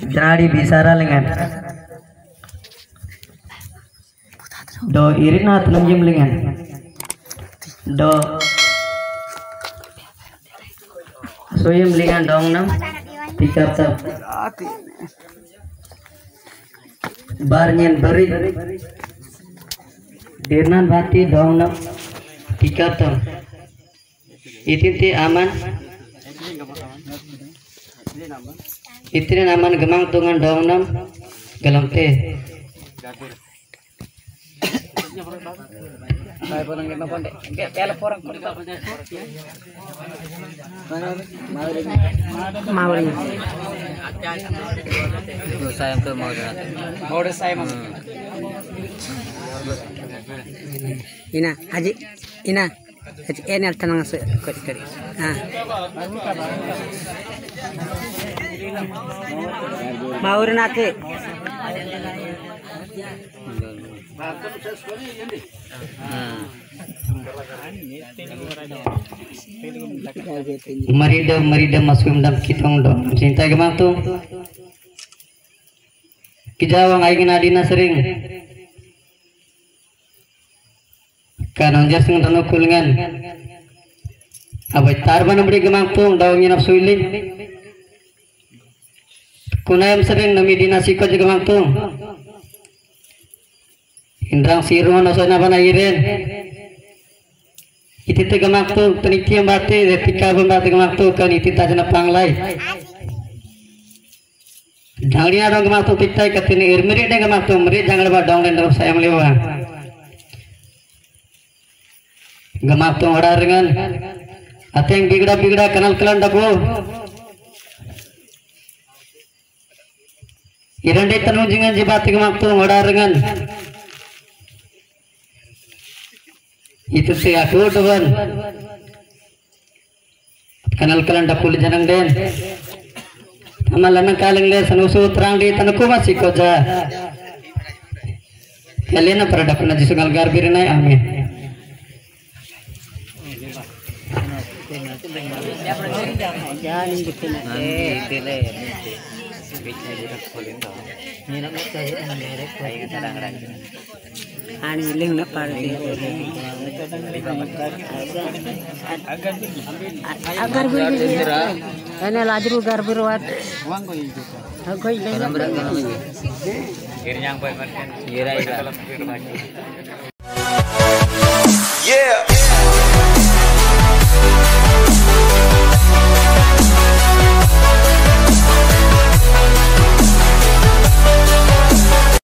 Bisara lengan. Do irina tulungjim lengan. Do soyim lengan dong nam. Tikap tap. Barnyen beri. Dirnan bati dong nam. Tikap tap. Itinti aman. Itri naman gemang tungan dong nam. Saya mau. Ina, Haji. Ina. Haji enel tenang se kadi kadi. Ah. Maurin ate. Marida marida masuk dam kitong dong. Cinta gemang tu. Kanang jas ng tanong kulingan. Abay tarban beri tu daw nginap suili. Kunayam sering nami dinasi ko. Indrang siruan oso na panagirin. Iti te gamak tu penitiam bate detika bambate gamak tu kan iti tajana panglai. Jangli na dong tu pitai katini irmiri de gamak tu meri jangan ba dong den dong sayang lewa. Gamak tu ora ringan. Ateng bigda bigda kanal kalan dago. Irande tanu jingan jibati gamak tu ora ringan. itu si aku tuan kanal kalan dapul janang den amalan kaleng le sanusu terang di tanaku masih koja kalian apa ada pernah disungal garbir naik amin Agar beri. Ane lajru gar